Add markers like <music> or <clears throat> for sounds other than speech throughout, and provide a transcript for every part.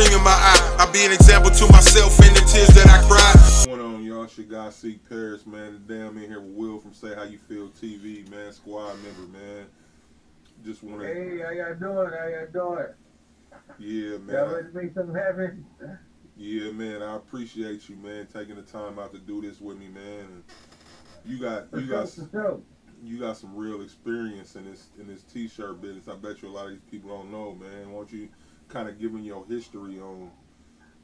stream in my eye. I be an example to myself in the tears that I cry. What's going on, y'all? It's your guy, Seek Paris, man. Damn, in here with Will from Say How You Feel TV, man. Squad member, man. Just want to. Hey, how y'all doing? How y'all doing? Yeah, Y'all man. ready to make something happen? Yeah, man. I appreciate you, man, taking the time out to do this with me, man. And you got, you got, you got some real experience in this in this t-shirt business. I bet you a lot of these people don't know, man. Won't you kind of giving your history on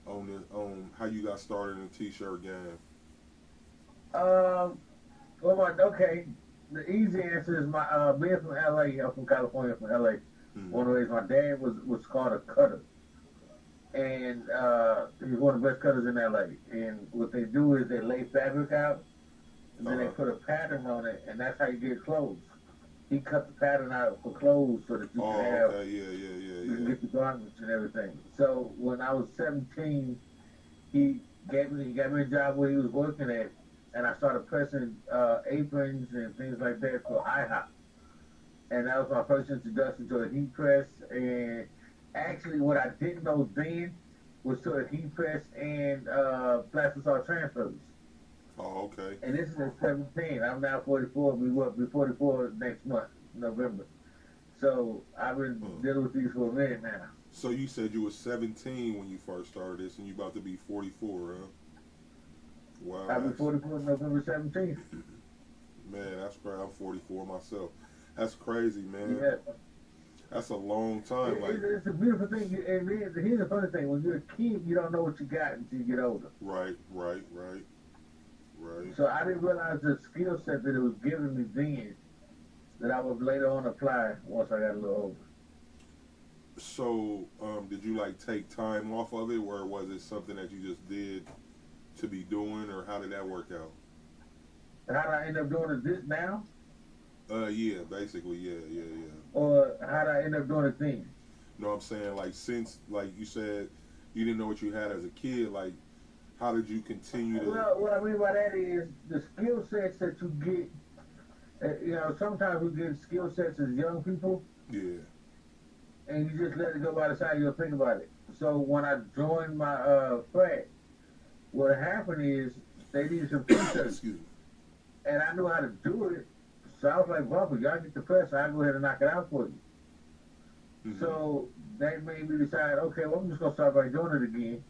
on the, on how you got started in the t-shirt game? Um, well, my, okay. The easy answer is my uh, being from LA. I'm from California, from LA. Mhm. One of the ways my dad was was called a cutter, and uh, he was one of the best cutters in LA. And what they do is they lay fabric out, and then they Uh-huh. put a pattern on it, and that's how you get clothes. He cut the pattern out for clothes so that you Oh, can have okay, yeah, yeah, yeah, you can yeah. get the garments and everything. So when I was 17, he gave me he got me a job where he was working at, and I started pressing uh, aprons and things like that for IHOP. And that was my first introduction to a heat press. And actually, what I didn't know then was to a heat press and uh, plastisol transfers. Oh, okay. And this is at 17. I'm now 44. We will be 44 next month, November. So I've been Hmm. dealing with these for a minute now. So you said you were 17 when you first started this, and you're about to be 44, huh? Wow. I'll be that's- 44 November 17th. <laughs> Man, that's crazy. I'm 44 myself. That's crazy, man. Yeah. That's a long time. It- Like, it's, it's a beautiful thing. And here's the funny thing. When you're a kid, you don't know what you got until you get older. right, right, right, right. So I didn't realize the skill set that it was giving me then that I would later on apply once I got a little older. So, um, did you like take time off of it, or was it something that you just did to be doing, or how did that work out? And how did I end up doing it this now? Uh, yeah, basically, yeah, yeah, yeah. Or how did I end up doing it then? You know what I'm saying? Like, since, like you said, you didn't know what you had as a kid, like, how did you continue to? Well, what I mean by that is the skill sets that you get. Uh, you know, sometimes we get skill sets as young people, Yeah. and you just let it go by the side. You don't think about it. So when I joined my uh, frat, what happened is they needed some <coughs> me. and I knew how to do it. So I was like, "Bumper, y'all get the press. I'll go ahead and knock it out for you." Mhm. So that made me decide, okay, well, I'm just gonna start by doing it again.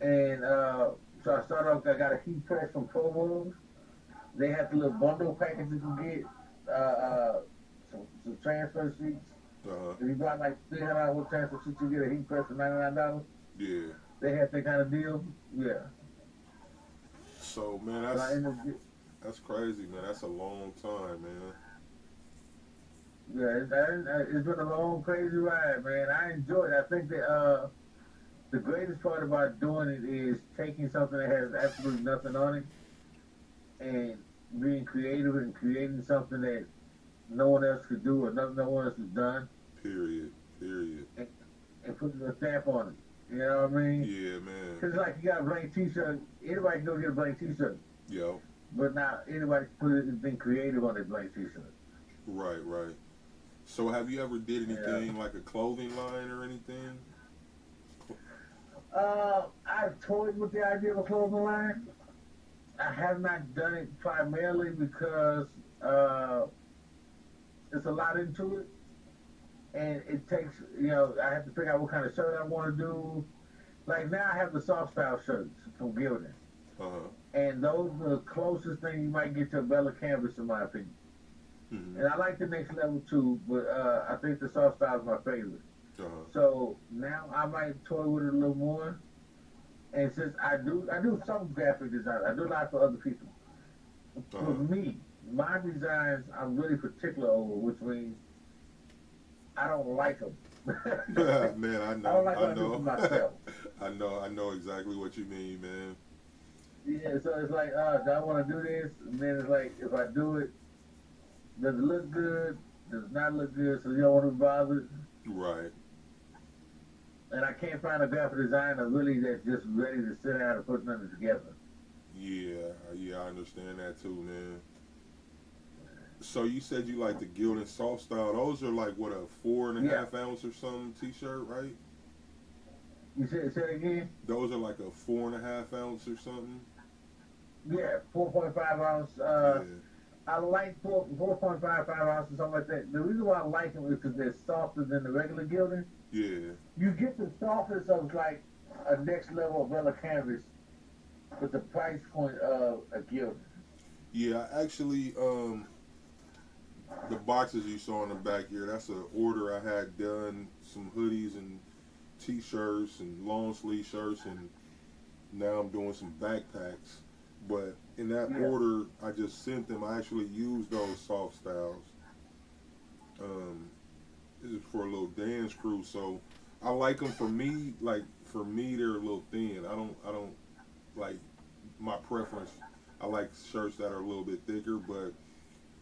And uh, so I started off. I got a heat press from Provo. They had the little bundle package you can get, uh, uh, some, some transfer sheets. uh-huh. If you bought like three hundred dollars worth transfer sheets, you get a heat press for ninety nine dollars. Yeah. They had that kind of deal. Yeah. So, man, So that's up that's crazy, man. That's a long time, man. yeah, it's, been a long, crazy ride, man. I enjoy it. I think that uh, the greatest part about doing it is taking something that has absolutely nothing on it and being creative and creating something that no one else could do or no, no one else has done Period. Period. and putting a stamp on it. You know what I mean? Yeah, man. Because like you got a blank T-shirt, anybody can go get a blank T-shirt, Yo. but now anybody can put anything creative on that blank T-shirt. Right, right. So, have you ever did anything like a clothing line or anything? Uh, I've toyed with the idea of a clothing line. I have not done it primarily because uh, it's a lot into it, and it takes you know I have to figure out what kind of shirt I want to do. Like now, I have the soft style shirts from Gildan, Uh huh. and those are the closest thing you might get to a Bella canvas, in my opinion. hmm And I like the next level too, but uh, I think the soft style is my favorite. Uh huh. So now I might toy with it a little more. And since I do, I do some graphic design. I do a lot for other people. Uh-huh. For me, my designs I'm really particular over, which means I don't like them. <laughs> <laughs> man, I I know. don't like I I know. for myself. <laughs> I know. I know exactly what you mean, man. yeah, so it's like, uh, do I want to do this? And then it's like, if I do it, does it look good? Does it not look good? So you don't want to be bothered. Right. And I can't find a graphic designer really that's just ready to sit down and put something together. Yeah. Yeah. I understand that too, man. So you said you like the Gildan soft style. Those are like what a four and a half Yeah. ounce or something t-shirt, right? You said say it again. Those are like a four and a half ounce or something. Yeah, four point five ounce. Uh, yeah. I like four four point five five ounces, or something like that. The reason why I like them is because they're softer than the regular Gildan. Yeah. You get the softness of like a next level of Bella canvas, with the price point of a Gildan. Yeah, actually, um, the boxes you saw in the back here, that's an order I had done. Some hoodies and t-shirts and long sleeve shirts, and now I'm doing some backpacks. But in that Yeah. order, I just sent them. I actually used those soft styles. Um, for a little dance crew, so I like them. For me, like for me, they're a little thin. I don't, I don't like my preference. I like shirts that are a little bit thicker, but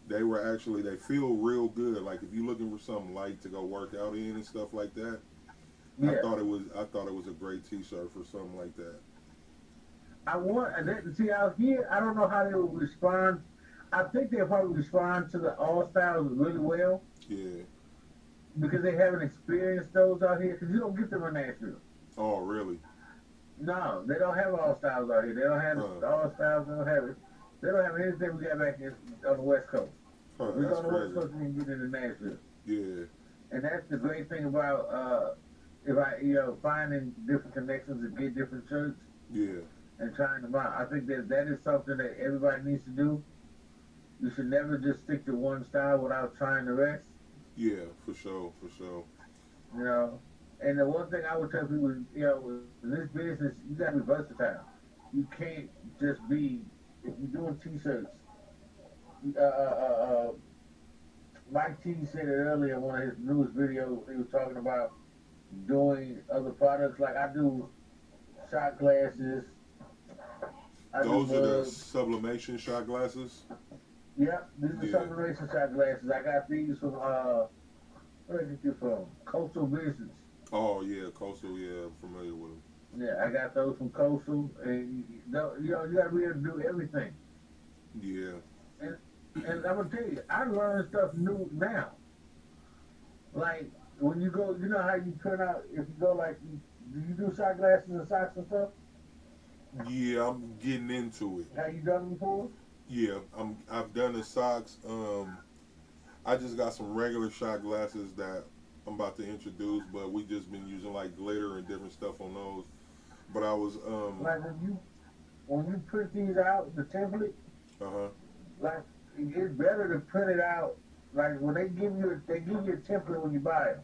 they were actually they feel real good. Like if you're looking for something light to go work out in and stuff like that, I thought it was I thought it was a great T-shirt for something like that. I want. See out here. I don't know how they will respond. I think they'll probably respond to the all styles really well Yeah. Because they haven't experienced those out here. Because you don't get them in Nashville. Oh, really? No, they don't have all styles out here. They don't have Huh. all styles. They don't have it. They don't have anything we got back here on the West Coast. Huh, we go on the West. Coast and you get into Nashville. Yeah. And that's the great thing about uh, if I you know finding different connections and get different shirts Yeah. and trying them out. I think that that is something that everybody needs to do. You should never just stick to one style without trying the rest. Yeah. For sure. For sure. You know. And the one thing I would tell people, is, you know, in this business, you got to be versatile. You can't just be if you're doing t-shirts. Uh, uh, uh, uh, Mike T said it earlier in one of his newest videos. He was talking about doing other products like I do shot glasses. I do Those are the sublimation shot glasses. Yep, these are Yeah. sublimation shot glasses. I got these from uh, where did you get from? Coastal Business. Oh yeah, coastal. Yeah, I'm familiar with them. Yeah, I got those from Coastal, and you know, you know, you gotta be able to do everything. Yeah. And I'm gonna tell you, I learn stuff new now. Like when you go, you know how you print out if you go like, do you do shot glasses and socks and stuff? Yeah, I'm getting into it. Have you done it before? Yeah, I'm. I've done the socks. Um, I just got some regular shot glasses that I'm about to introduce, but we just been using like glitter and different stuff on those. But I was um. Like when you when you print these out, the template, Uh huh. like it's better to print it out. Like when they give you, they give you a template when you buy it.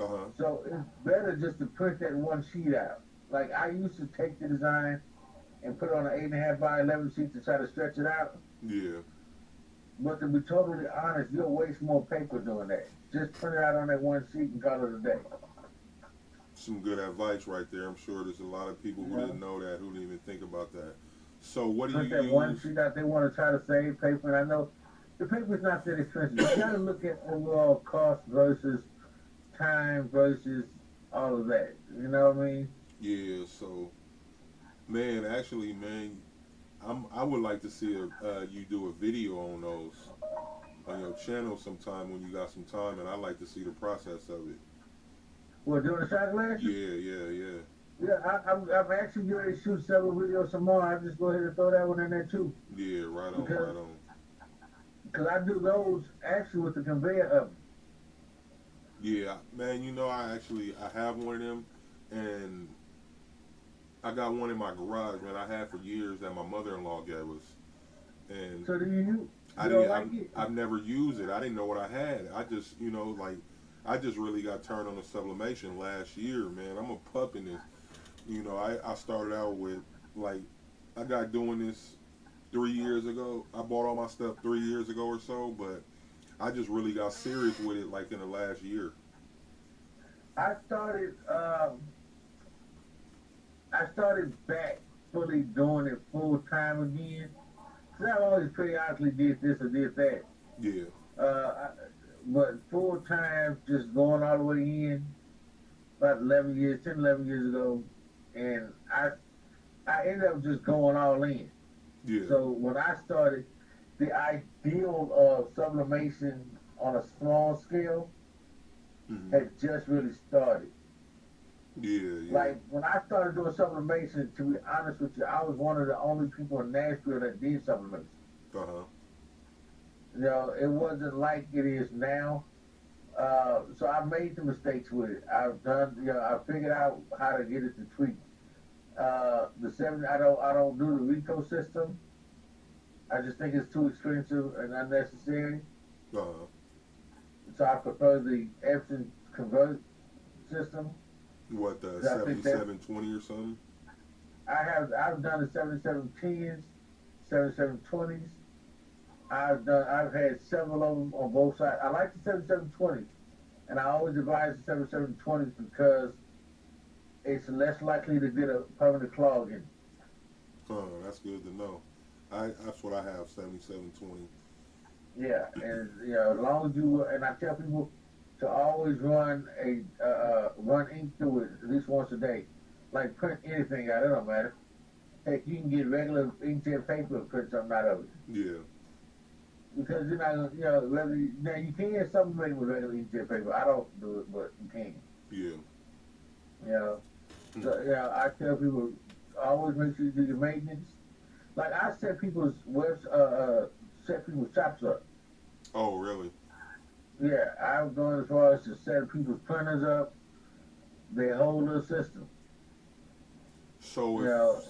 Uh huh. So it's better just to print that one sheet out. Like I used to take the design and put it on an eight and a half by eleven sheet to try to stretch it out. Yeah. But to be totally honest, you'll waste more paper doing that. Just print it out on that one sheet and call it a day. Some good advice right there. I'm sure there's a lot of people who Yeah. didn't know that, who didn't even think about that. So what do you that one sheet out. They want to try to save paper, and I know the paper's not that expensive. You got to look at overall cost versus time versus all of that. You know what I mean? Yeah. So, man, actually, man, I'm. I would like to see a, uh, you do a video on those on your channel sometime when you got some time, and I'd like to see the process of it. We're doing the shot glass. Yeah, yeah, yeah. Yeah, I, I'm, I'm actually ready to shoot several videos tomorrow. I just go ahead and throw that one in there too. Yeah, right on, Okay. right on. Because I do those actually with the conveyor of Yeah, man, you know, I actually I have one of them, and I got one in my garage, man. I had for years that my mother-in-law gave us, and So do you? I you don't didn't. like I've. I've never used it. I didn't know what I had. I just, you know, like I just really got turned on the sublimation last year, man. I'm a pup in this. You know, I I started out with like I got doing this three years ago. I bought all my stuff three years ago or so, but I just really got serious with it like in the last year. I started. Um, I started back fully doing it full time again. Cause I always periodically did this or did that. Yeah. Uh, I, but full time, just going all the way in, about 11 years, 10, 11 years ago, and I, I ended up just going all in. Yeah. So when I started, the ideal of sublimation on a small scale Mhm. had just really started. Yeah, yeah. Like when I started doing sublimation, to be honest with you, I was one of the only people in Nashville that did sublimation. Uh huh. You know, it wasn't like it is now. Uh, so I made the mistakes with it. I've done, you know, I figured out how to get it to tweak. Uh, the seven, I don't, I don't do the Ricoh system. I just think it's too expensive and unnecessary. Uh huh. So I prefer the Epson convert system. What uh, the I think seventy-seven twenty or something? I have, I've done the 7710s, 7720s. I've done, I've had several of them on both sides. I like the 7720s, and I always advise the 7720s because it's less likely to get a permanent clog in. Oh, that's good to know. I that's what I have seventy-seven twenty. Yeah, and you know, as long as you and I tell people to always run a uh, uh, run ink through it at least once a day. Like print anything out, it don't matter. Heck, you can get regular inkjet paper and print something out of it. Yeah. Because you're not, gonna- you know, whether you, now you can get something made with regular inkjet paper. I don't do it, but you can. Yeah. You know, so yeah, I tell people always make sure you do your maintenance. Like I set people's webs, uh, uh, set people's shops up. Oh, really? Yeah, I've gone as far as to set people's printers up, their whole little system. So You if know,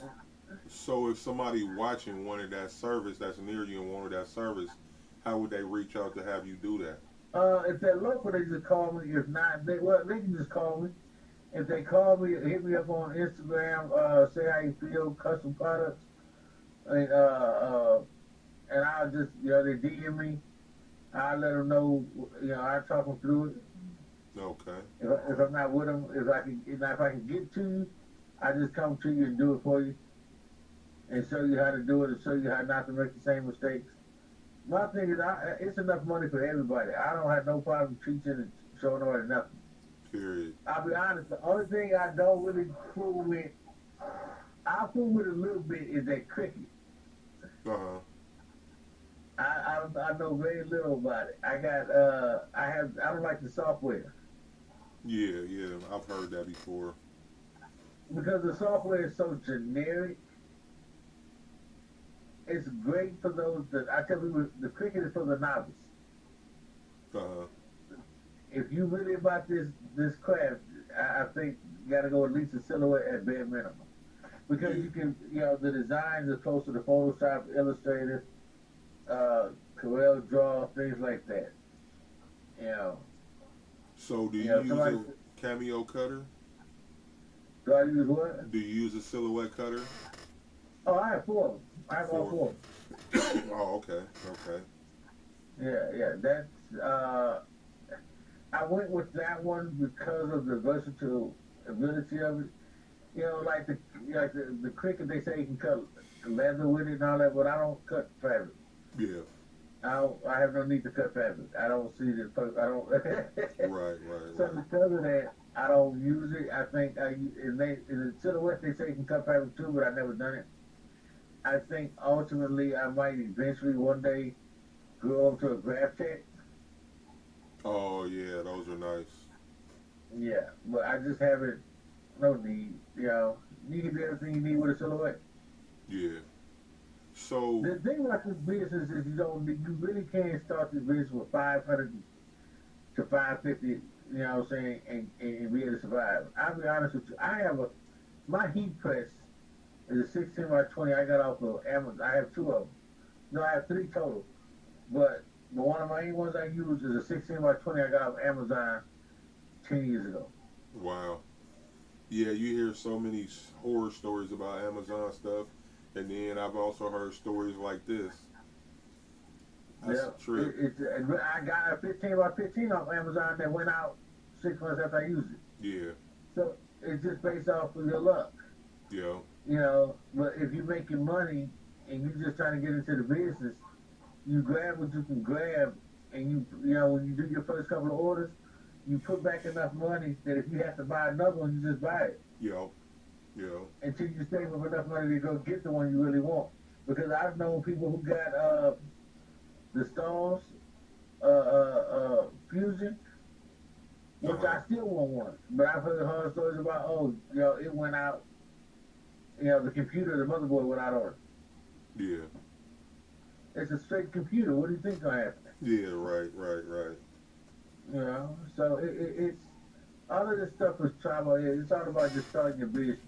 so if somebody watching wanted that service that's near you and wanted that service, how would they reach out to have you do that? uh, if they're local, they just call me. If not, they well, they can just call me. If they call me, hit me up on Instagram. Uh, say how you feel, custom products, and uh, uh, and I'll just you know they DM me. I let them know. You know, I talk them through it. Okay. If, I- if I'm not with them, if I can, if I can get to you, I just come to you and do it for you, and show you how to do it, and show you how not to make the same mistakes. My thing is, I, it's enough money for everybody. I don't have no problem teaching and showing nobody nothing. Period. I'll be honest. The only thing I don't really fool with, I fool with a little bit, is that Cricut. Uh huh. I, I I know very little about it. I got uh I have I don't like the software Yeah, yeah. I've heard that before. because the software is so generic. It's great for those that I tell people the Cricut is for the novice. Uh huh. If you really about this this craft, I, I think you got to go at least a silhouette at bare minimum because you can you know the designs are closer to Photoshop, Illustrator, uh, Corel Draw, things like that. You know, So do you Yeah, use somebody- a cameo cutter? do I use what? Do you use a silhouette cutter? Oh, I have four. I have all Four. four. <coughs> oh, okay. Okay. Yeah, yeah. That's uh, I went with that one because of the versatile ability of it. You know, like the like the, the Cricut, they say you can cut leather with it and all that, but I don't cut fabric. Yeah. I don't, I have no need to cut fabric. I don't see this. I don't. <laughs> <laughs> Right, right, So right. because of that, I don't use it. I think I in they in the silhouette they say you can cut fabric too, but I never done it. I think ultimately I might eventually one day go up to a Graphtec. Oh yeah, those are nice. Yeah, but I just haven't. No need. You know, you can do everything you need with a silhouette. Yeah. So The thing about this business is you don't. You really can't start this business with five hundred to five fifty. You know what I'm saying, and, and be able to survive. I'll be honest with you. I have a my heat press is a sixteen by twenty. I got off of Amazon. I have two of them. No, I have three total. But the one of my main ones I use is a sixteen by twenty. I got off Amazon ten years ago. wow. Yeah, you hear so many horror stories about Amazon stuff, and then I've also heard stories like this. That's yeah, a trip. It, it's, I got a 15 by 15 off Amazon that went out six months after I used it. Yeah, So it's just based off of your luck, yeah, you know. But if you're making money and you're just trying to get into the business, you grab what you can grab, and you you know when you do your first couple of orders, you put back enough money that if you have to buy another one, you just buy it yeah, yeah. until you save up enough money to go get the one you really want. Because I've known people who got uh, the Stahls' uh, uh, uh, Fusion, which Uh-huh. I still want one. But I've heard horror stories about, oh, you know, it went out. You know, the computer, the motherboard went out on it. Yeah. It's a straight computer. What do you think gonna happen? Yeah. Right. Right. Right. You know, so it, it, it's all of this stuff is trouble. It's all about just starting your business.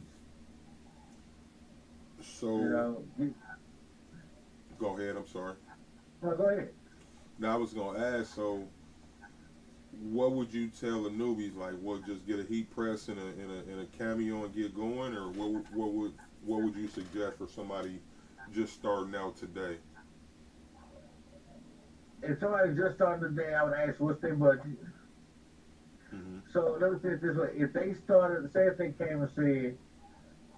So You know, go ahead. I'm sorry. no, go ahead. Now I was gonna ask. So, what would you tell the newbies? Like, what? Just get a heat press and a and a, and a cameo and get going, or what? would- What would what would you suggest for somebody just starting out today? If somebody just started today, I would ask what's their budget. hmm So let me say it this way: if they started, say if they came and said,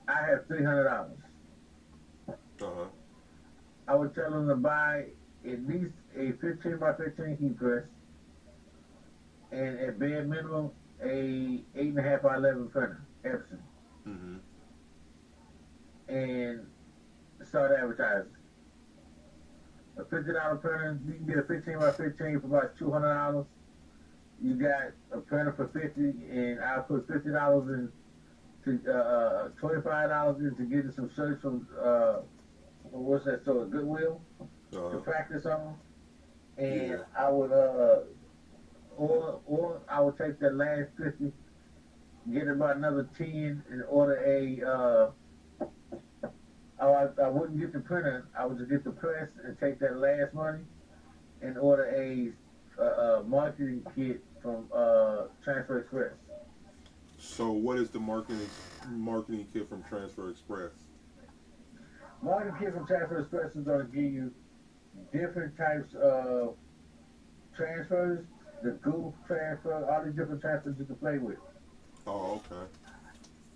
"I have three hundred dollars,". I would tell them to buy at least a fifteen by fifteen heat press, and at bare minimum a eight and a half by eleven printer, Epson, mm-hmm. and start advertising. A fifty dollar printer, you can get a fifteen by fifteen for about two hundred dollars. You got a printer for fifty, and I'll put fifty dollars in to uh, twenty five dollars in to get some shirts from uh, what's that store, Goodwill, to Uh, practice on. And Yeah. I would uh, or or I would take that last fifty, get about another ten, and order a. Uh, Oh, I, I wouldn't get the printer. I would just get the press and take that last money and order a, uh uh marketing kit from uh, Transfer Express. so, what is the marketing marketing kit from Transfer Express? Kit from Transfer Express is going to give you different types of transfers, the Google transfer, all these different transfers you can play with. Oh, okay.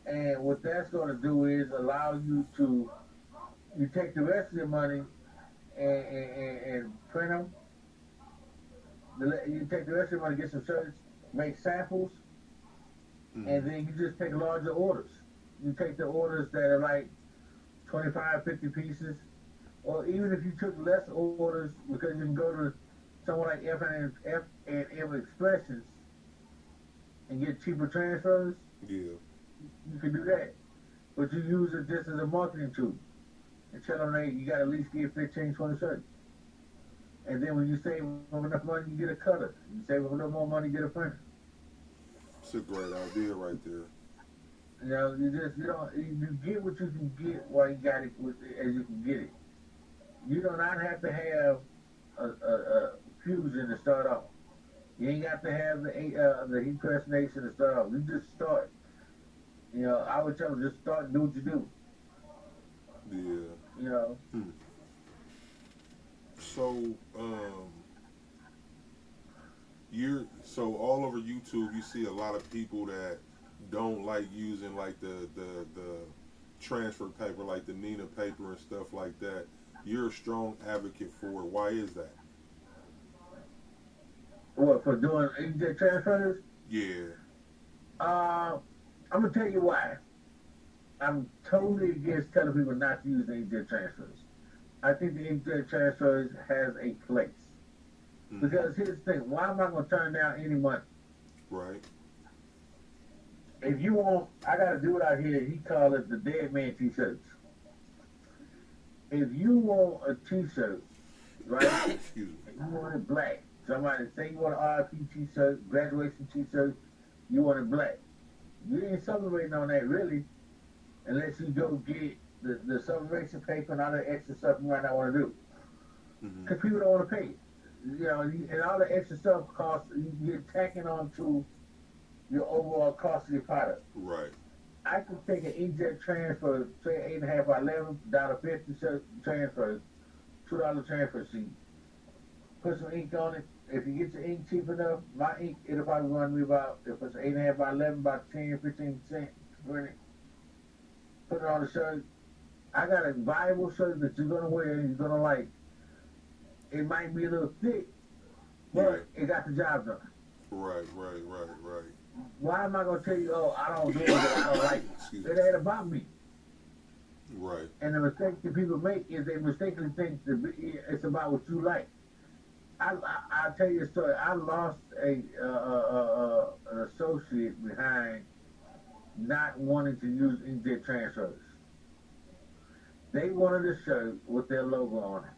And what that's going to do is allow you to, you take the rest of your money and, and, and, and print them. You take the rest of your money, get some shirts, make samples, Mhm. and then you just take larger orders. You take the orders that are like 25, 50 pieces, or even if you took less orders because you can go to someone like F and F and M Expressions and get cheaper transfers, yeah. you can do that. But you use it just as a marketing tool. And tell them hey, you got to at least get 15, 20 shirts. And then when you save enough money, you get a cutter. You save little more money, you get a printer. It's a great idea right there. You know, you just you don't you get what you can get while you got it with, as you can get it. You do not have to have a, a, a fusion to start off. You ain't got to have the uh, the heat press nation to start off. You just start. You know, I would tell them just start and do what you do. Yeah. You know, Hmm. So, um, you're so all over YouTube. You see a lot of people that don't like using like the the the transfer paper, like the Neenah paper and stuff like that. You're a strong advocate for it. Why is that? what for doing inkjet transfers? Yeah. Uh, I'm gonna tell you why. I'm totally against telling people not to use inkjet transfers. I think the inkjet transfers has a place. Mhm. Because here's the thing, why am I gonna turn down any money? Right. If you want, I got a dude out here. He call it the dead man t-shirts. If you want a t-shirt, right? <coughs> Excuse me. you want it black. Somebody say you want an RP t-shirt, graduation t-shirt, you want it black. You ain't celebrating on that really, unless you go get the, the celebration paper and all the extra stuff you might not want to do. Mm-hmm. Because people don't want to pay. You know, and all the extra stuff costs, you're tacking on to your overall cost of your product. Right. I could take an inkjet transfer, say eight and a half by eleven, dollar fifty cent transfer, two dollar transfer sheet. Put some ink on it. If you get your ink cheap enough, my ink it'll probably run me about if it's eight and a half by eleven, about 10, 15 cent, twenty. Put it on the shirt. I got a viable shirt that you're gonna wear and you're gonna like. It might be a little thick, but Right. it got the job done. Right. Right. Right. Right. Why am I gonna tell you, oh, I don't do it, I don't like it? It ain't about me. Right. And the mistake that people make is they mistakenly think it's about what you like. I, I I'll tell you a story. I lost a uh, uh, uh, an associate behind not wanting to use inkjet transfers. They wanted a shirt with their logo on it.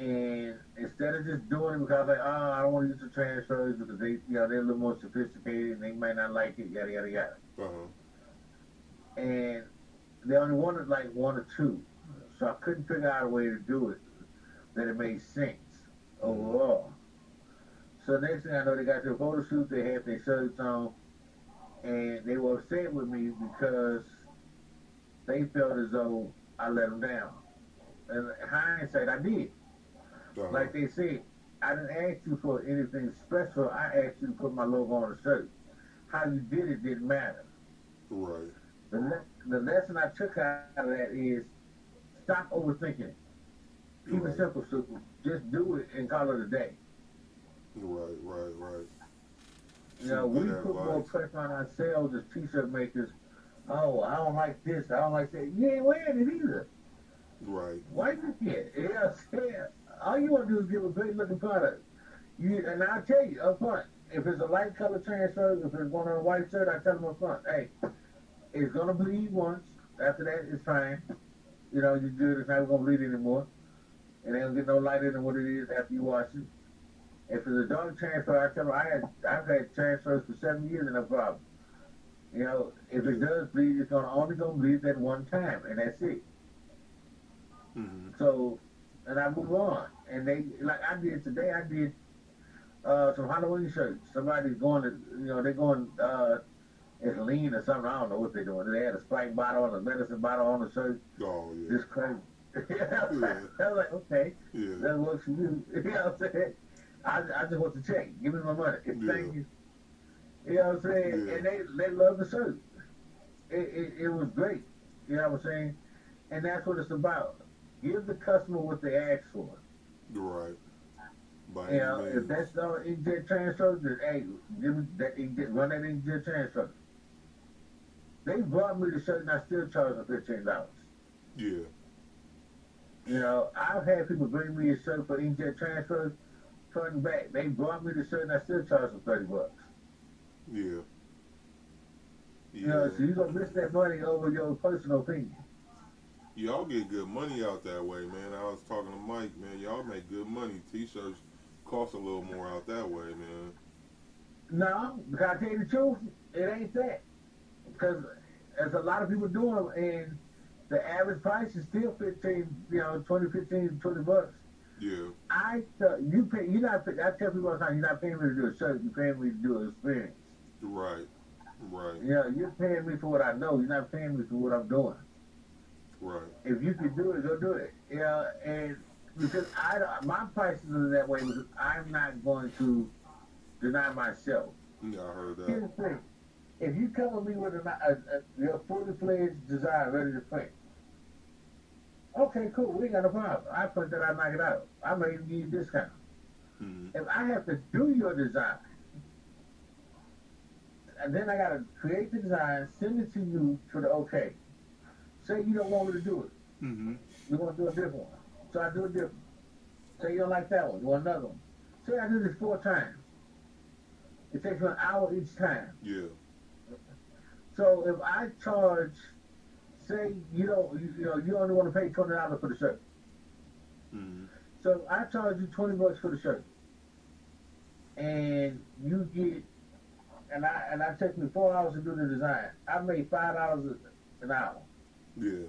And instead of just doing it because like, oh, I don't want to use the transfers because they, you know, they're a little more sophisticated and they might not like it, yada yada yada. Uh-huh. And they only wanted like one or two, so I couldn't figure out a way to do it that it made sense overall. So next thing I know, they got their photo shoot, they had their shirts on, and they were upset with me because they felt as though I let them down. And in hindsight, I did. Like they said, I didn't ask you for anything special. I asked you to put my logo on the shirt. How you did it didn't matter. right. The, le- the lesson I took out of that is stop overthinking. Keep Right. it simple, simple. Just do it and call it a day. Right, right, right. You know, we put more advice. pressure on ourselves as t-shirt makers. Oh, I don't like this. I don't like that. You ain't wearing it either. Right. Why you can't? You know what I'm saying? All you want to do is give a great looking product. You and I'll tell you up front. If it's a light color transfer, if it's one on a white shirt, I tell them up front, hey, it's gonna bleed once. After that, it's fine. You know, you do it, It's not gonna bleed anymore. And they don't get no lighter than what it is after you wash it. If it's a dark transfer, I tell them I had I've had transfers for seven years and no problem. You know, if it does bleed, it's gonna only gonna bleed that one time, and that's it. Mm-hmm. So, and I move on. And they, like I did today, I did uh, some Halloween shirts. Somebody's going to, you know, they're going, uh, it's lean or something. I don't know what they're doing. They had a Sprite bottle and a medicine bottle on the shirt. Oh yeah. Just crazy. <laughs> Yeah. I was like, okay, Yeah. that works for you. <laughs> You know what I'm saying? I, I just want the check. Give me my money. <laughs> Yeah. Thank you. You know what I'm saying? Yeah. And they, they love the shirt. It, it, it was great. You know what I'm saying? And that's what it's about. Give the customer what they ask for. Right. By You know, if that's the inkjet transfer, then hey, give me that inkjet, run that inkjet transfer. They brought me the shirt and I still charge them fifteen dollars. Yeah. You know, I've had people bring me a shirt for inkjet transfer, front back. They brought me the shirt and I still charge them thirty bucks. Yeah. You know, Yeah. so you gonna miss that money over your personal opinion. Y'all get good money out that way, man. I was talking to Mike, man. Y'all make good money. T-shirts cost a little more out that way, man. No, because I tell you the truth, it ain't that. Because there's a lot of people doing them, and the average price is still 15, you know, 20, 15, 20 bucks. Yeah. I tell you pay you're not pay- I tell people all the time, you're not paying me to do a shirt, you're paying me to do an experience. Right. Right. You know, you're paying me for what I know, you're not paying me for what I'm doing. Right. If you can do it, go do it. Yeah, and because I don't- my prices are that way because I'm not going to deny myself. Yeah, I heard that. Here's the thing. If you come with me with a, a, a your fully fledged design ready to print, okay, cool, we ain't got no problem. I print that, I knock it out. I may even give you a discount. Mm-hmm. if I have to do your design, and then I gotta create the design, send it to you for the okay. Say you don't want me to do it, Mm-hmm. you want to do a different one, so I do a different. one. Say you don't like that one, you want another one. Say I do this four times. It takes me an hour each time. Yeah. So if I charge, say you don't, you, you know, you only want to pay twenty dollars for the shirt. Mm-hmm. So I charge you twenty bucks for the shirt, and you get, and I and I take me four hours to do the design. I made five dollars an hour. Yeah.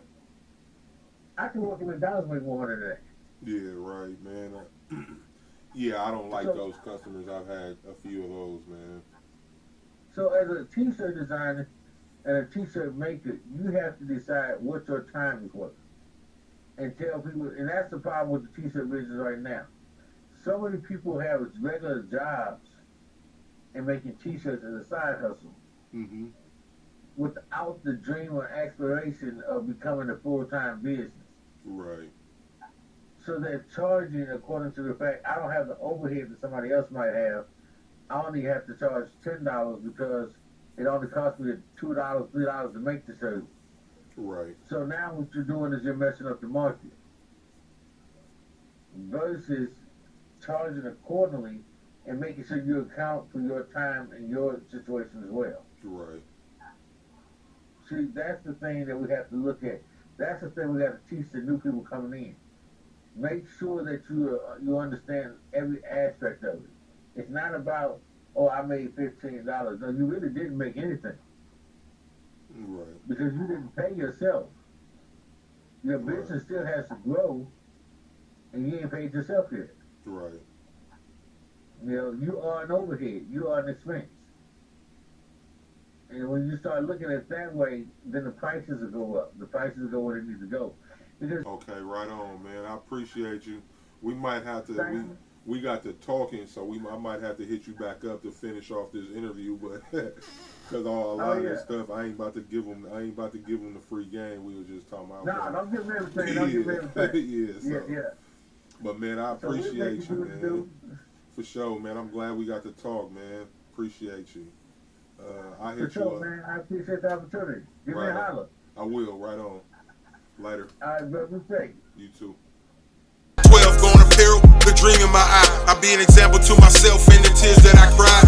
I can walk in McDonald's and make more than that. Yeah. Right, man. I, <clears throat> yeah, I don't like So- those customers. I've had a few of those, man. So as a t-shirt designer and a t-shirt maker, you have to decide what your time is worth, and tell people. And that's the problem with the t-shirt business right now. So many people have regular jobs and making t-shirts as a side hustle. Mm-hmm. Without the dream or aspiration of becoming a full-time business. Right. So they're charging according to the fact I don't have the overhead that somebody else might have. I only have to charge ten dollars because it only cost me two dollars, three dollars to make the shirt. Right. So now what you're doing is you're messing up the market. Versus charging accordingly and making sure you account for your time and your situation as well. Right. See, that's the thing that we have to look at. That's the thing we have to teach the new people coming in. Make sure that you uh, you understand every aspect of it. It's not about oh I made fifteen dollars. No, you really didn't make anything Right. because you didn't pay yourself. Your Right. business still has to grow, and you ain't paid yourself yet. Right. You know, you are an overhead. You are an expense. And when you start looking at it that way, then the prices will go up. The prices will go where they need to go. Because Okay, right on, man. I appreciate you. We might have to. We, we got to talking, so we I might have to hit you back up to finish off this interview, but <laughs> because all a oh, lot Oh, of this stuff, I ain't about to give them. I ain't about to give them the free game. We were just talking about. no, don't give me everything. Don't give <laughs> everything. yeah, Yeah, so. yeah. But man, I So appreciate do you, man. For sure, man. I'm glad we got to talk, man. Appreciate you. Uh, I For hit you sure, up. man. I appreciate the opportunity. Give me a on. holler. I will. Right on. Later. All right, brother. Say. You too. 12 going apparel, the dream in my eye. I be an example to myself in the tears that I cry.